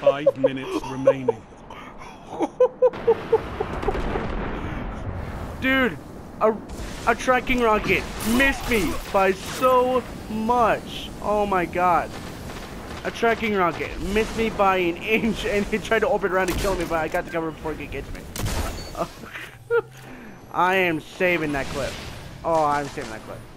Five minutes remaining. Dude, a, a tracking rocket missed me by so much. Oh my god. A tracking rocket missed me by an inch and it tried to orbit around and kill me, but I got the cover before it gets me. I am saving that clip. Oh, I'm saving that clip.